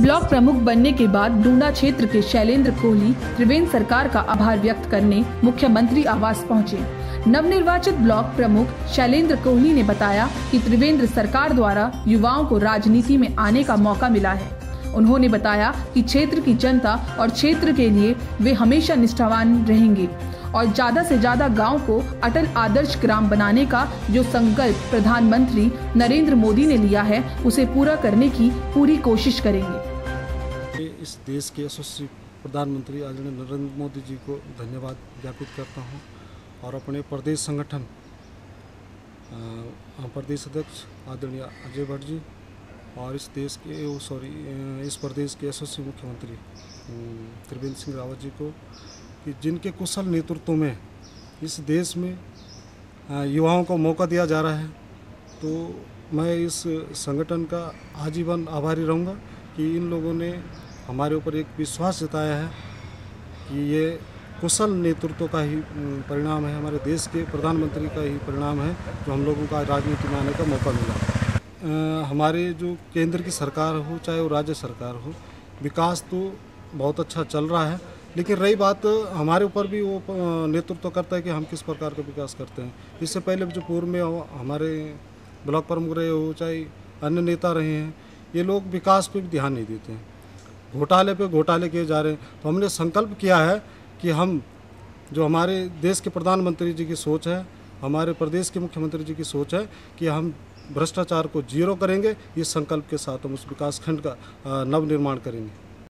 Block प्रमुख बनने के बाद डूडा क्षेत्र के शैलेंद्र कोहली त्रिवेंद्र सरकार का आभार व्यक्त करने मुख्यमंत्री आवास पहुँचे। नवनिर्वाचित ब्लॉक प्रमुख शैलेंद्र कोहली ने बताया कि त्रिवेंद्र सरकार द्वारा युवाओं को राजनीति में आने का मौका मिला है। उन्होंने बताया कि क्षेत्र की जनता और क्षेत्र के लिए वे हमेशा निष्ठावान रहेंगे। और ज़्यादा से ज़्यादा गाँव को अटल आदर्श ग्राम बनाने का जो संकल्प प्रधानमंत्री नरेंद्र मोदी ने लिया है, उसे पूरा करने की पूरी कोशिश करेंगे। इस देश के यशस्वी प्रधानमंत्री आदरणीय नरेंद्र मोदी जी को धन्यवाद ज्ञापित करता हूँ और अपने प्रदेश संगठन प्रदेश अध्यक्ष आदरणीय अजय भट्ट जी और इस देश के सॉरी इस प्रदेश के यशस्वी मुख्यमंत्री त्रिवेंद्र सिंह रावत जी को कि जिनके कुशल नेतृत्व में इस देश में युवाओं को मौका दिया जा रहा है तो मैं इस संगठन का आजीवन आभारी रहूँगा कि इन लोगों ने हमारे ऊपर एक विश्वास जताया है कि ये कुशल नेतृत्व का ही परिणाम है, हमारे देश के प्रधानमंत्री का ही परिणाम है, जो हम लोगों का राजनीति में आने का मौका मिला। हमारे जो केंद्र की सरकार हो, चाहे वो राज्य सरकार हो, विकास तो बहुत अच्छा चल रहा है लेकिन रही बात हमारे ऊपर भी वो नेतृत्व करता है कि हम किस प्रकार का विकास करते हैं। इससे पहले जो पूर्व में हमारे ब्लॉक प्रमुख रहे हो चाहे अन्य नेता रहे हैं ये लोग विकास पे भी ध्यान नहीं देते हैं। घोटाले पे घोटाले किए जा रहे हैं। तो हमने संकल्प किया है कि हम जो हमारे देश के प्रधानमंत्री जी की सोच है हमारे प्रदेश के मुख्यमंत्री जी की सोच है कि हम भ्रष्टाचार को ज़ीरो करेंगे। इस संकल्प के साथ हम उस विकास खंड का अ, नव निर्माण करेंगे।